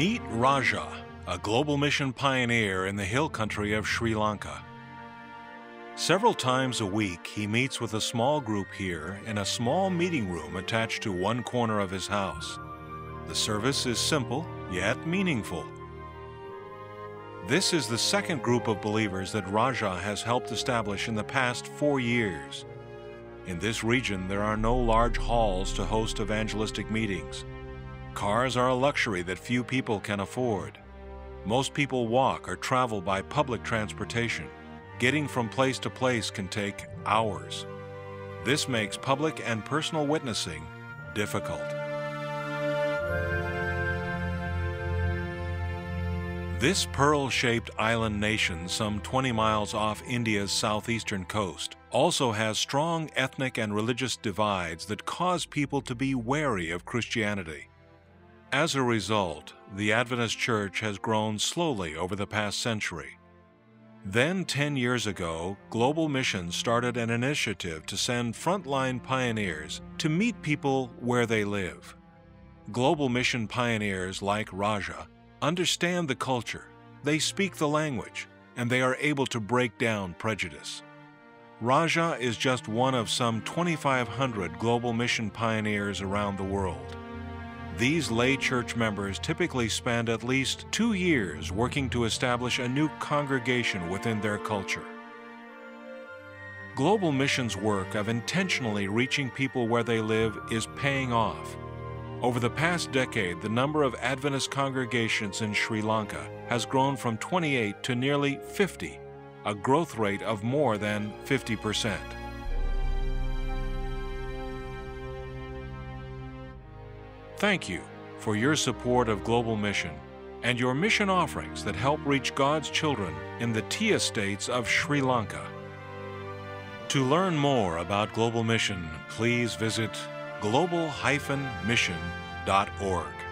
Meet Raja, a global mission pioneer in the hill country of Sri Lanka. Several times a week, he meets with a small group here in a small meeting room attached to one corner of his house. The service is simple, yet meaningful. This is the second group of believers that Raja has helped establish in the past four years. In this region, there are no large halls to host evangelistic meetings. Cars are a luxury that few people can afford. Most people walk or travel by public transportation. Getting from place to place can take hours. This makes public and personal witnessing difficult. This pearl shaped island nation, some 20 miles off India's southeastern coast, also has strong ethnic and religious divides that cause people to be wary of Christianity. As a result, the Adventist Church has grown slowly over the past century. Then, 10 years ago, Global Mission started an initiative to send frontline pioneers to meet people where they live. Global Mission pioneers like Raja understand the culture, they speak the language, and they are able to break down prejudice. Raja is just one of some 2,500 global mission pioneers around the world. These lay church members typically spend at least two years working to establish a new congregation within their culture. Global Mission's work of intentionally reaching people where they live is paying off over the past decade, the number of Adventist congregations in Sri Lanka has grown from 28 to nearly 50, a growth rate of more than 50%. Thank you for your support of Global Mission and your mission offerings that help reach God's children in the tea estates of Sri Lanka. To learn more about Global Mission, please visit global-mission.org.